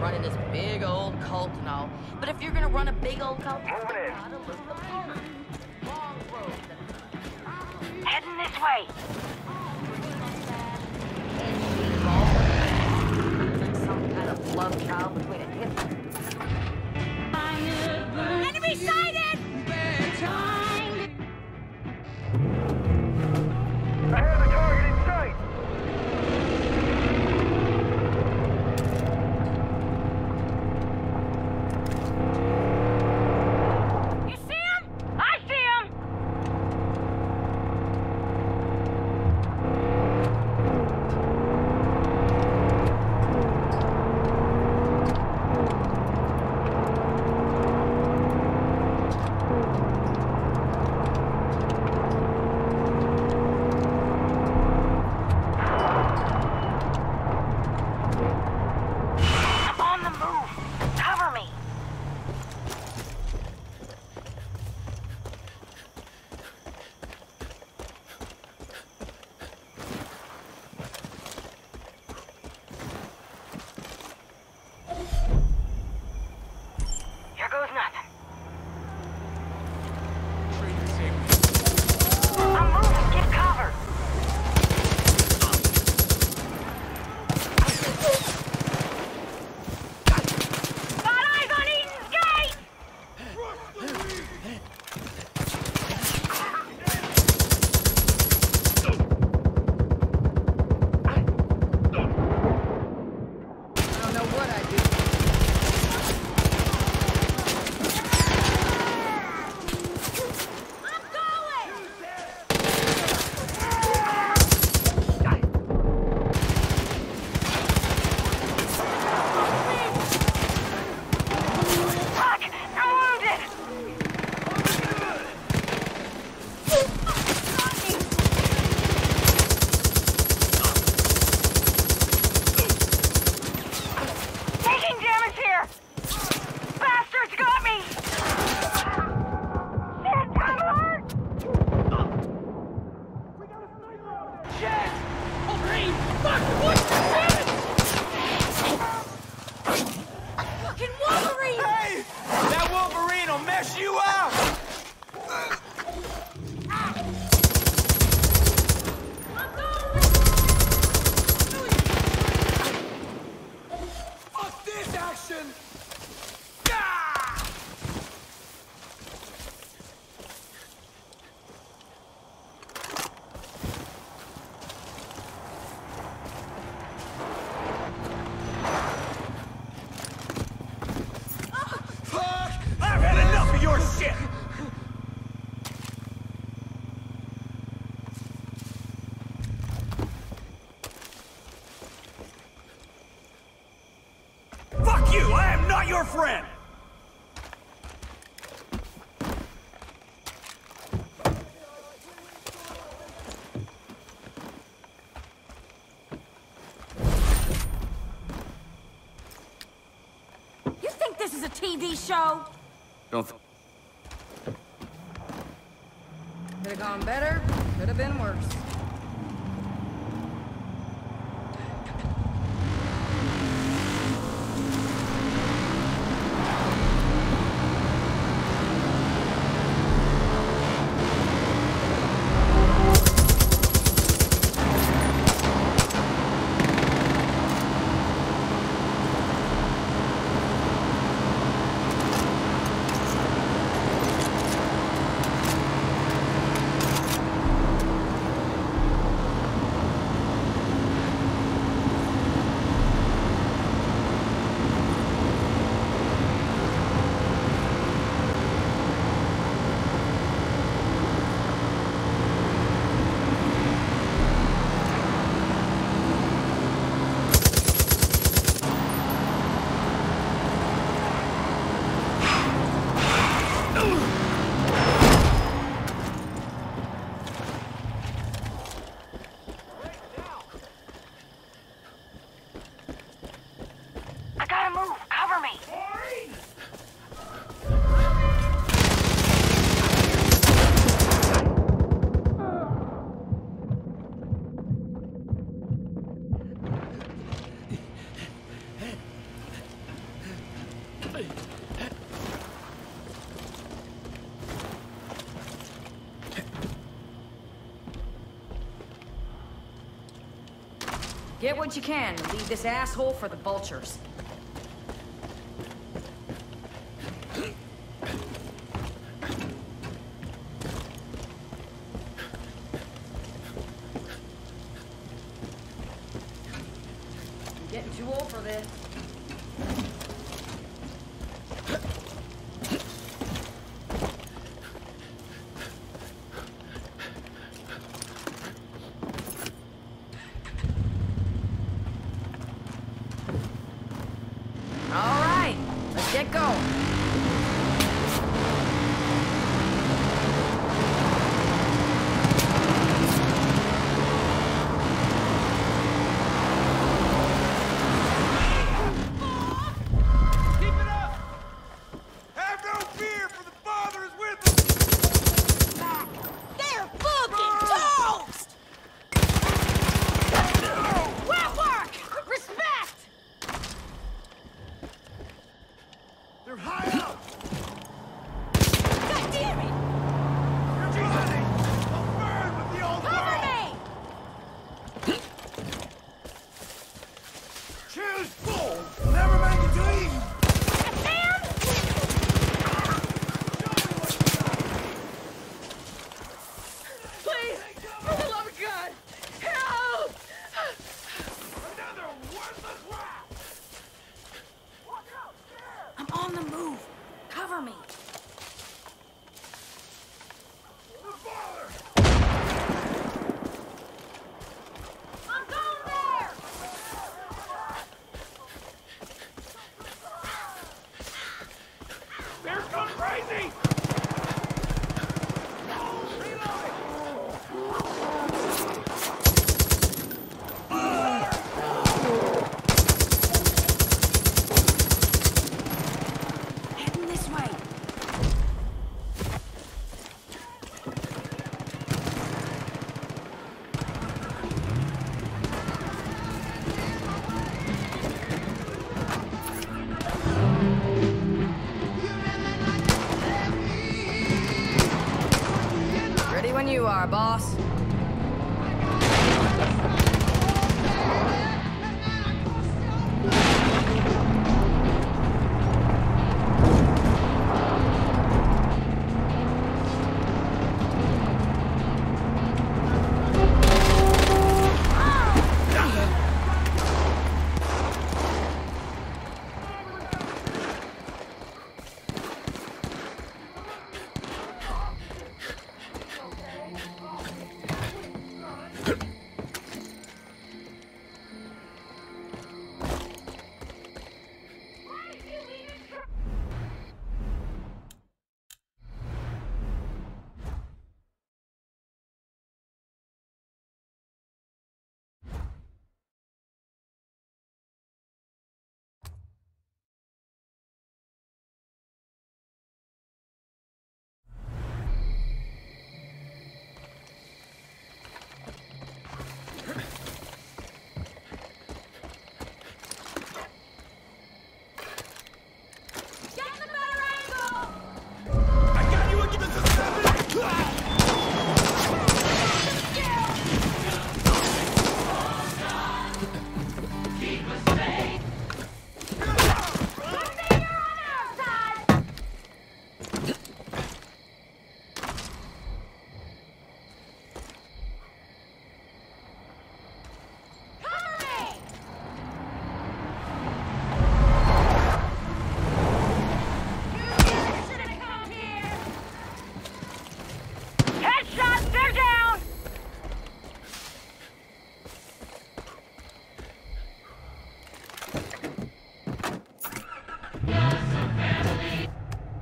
running this big old cult and all. But if you're gonna run a big old cult, you Moving in. gotta look the paper. Heading this way. Like some kind of love child between a hip Enemy sighted! Friend! You think this is a TV show? Don't th- Could have gone better, could have been worse. Get what you can and leave this asshole for the vultures. go. car, boss.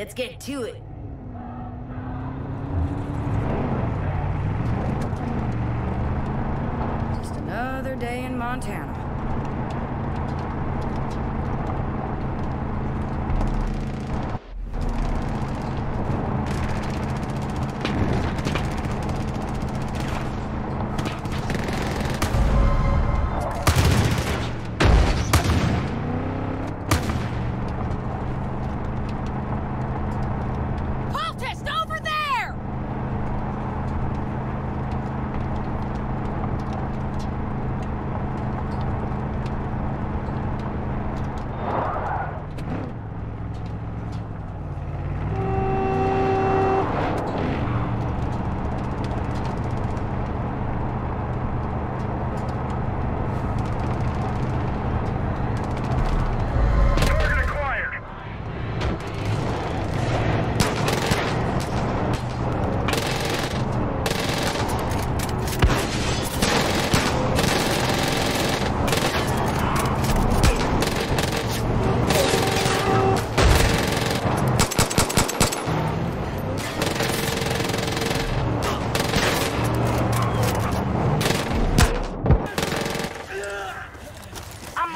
Let's get to it. Just another day in Montana.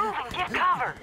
moving. Get cover.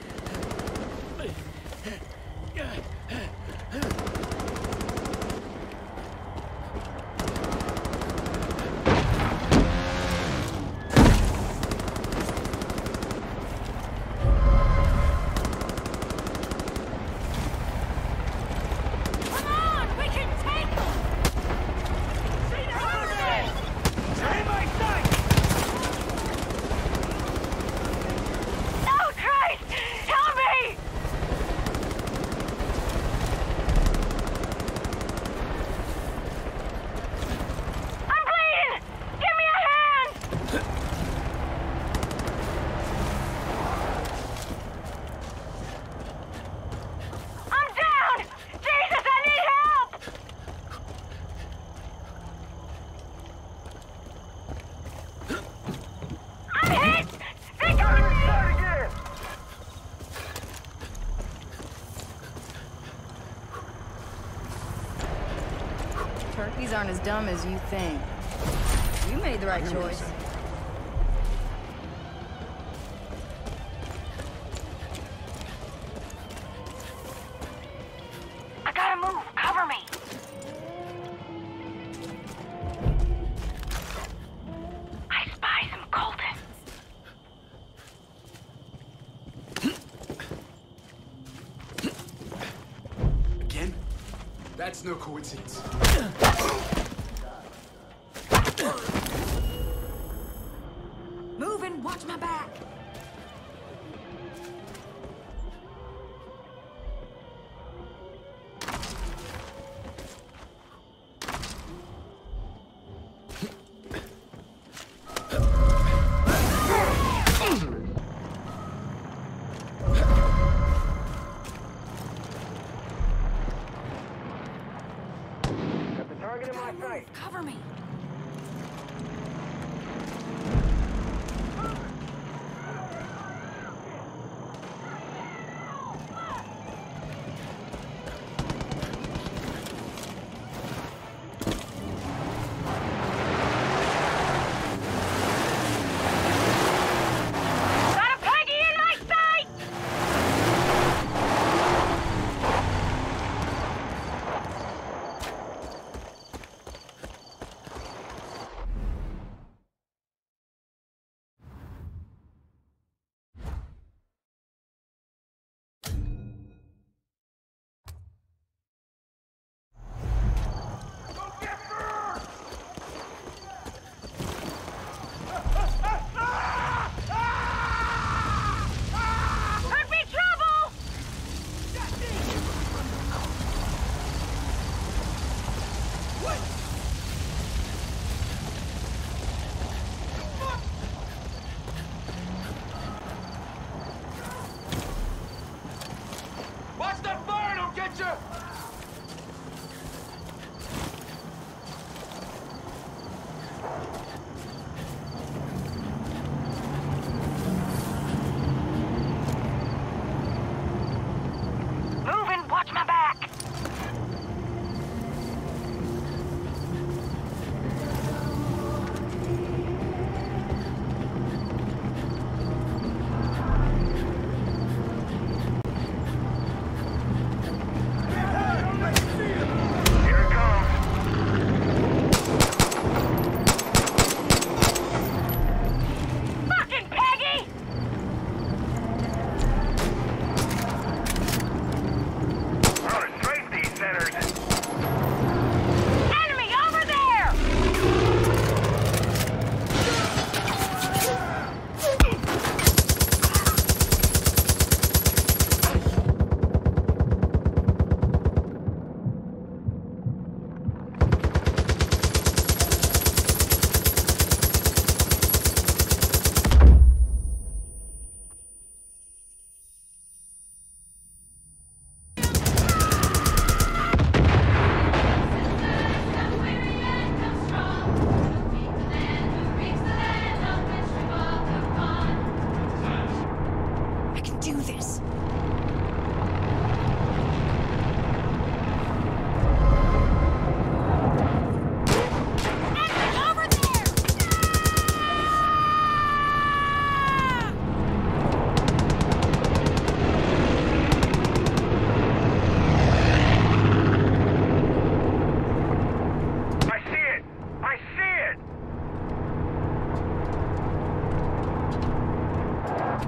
aren't as dumb as you think. You made the right choice. I gotta move. Cover me. I spy some Again? That's no coincidence.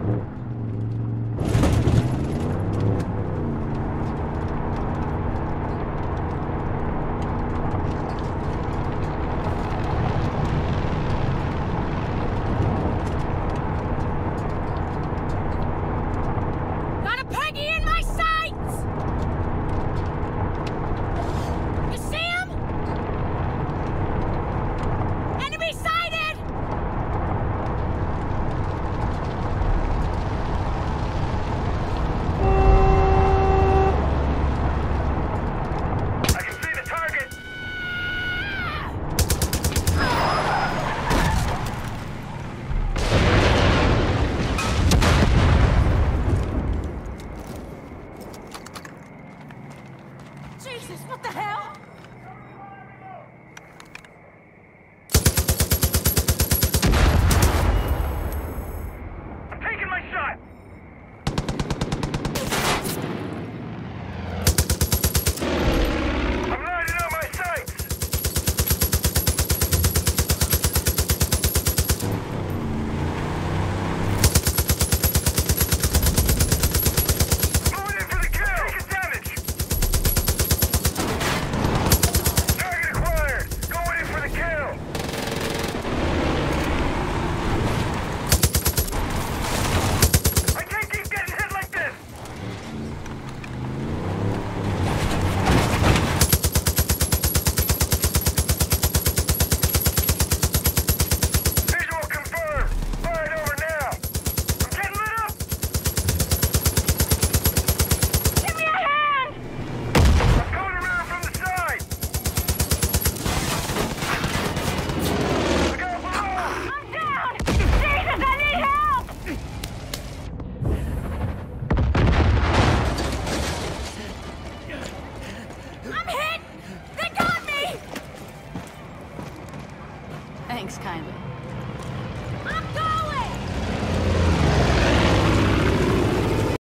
Mm-hmm.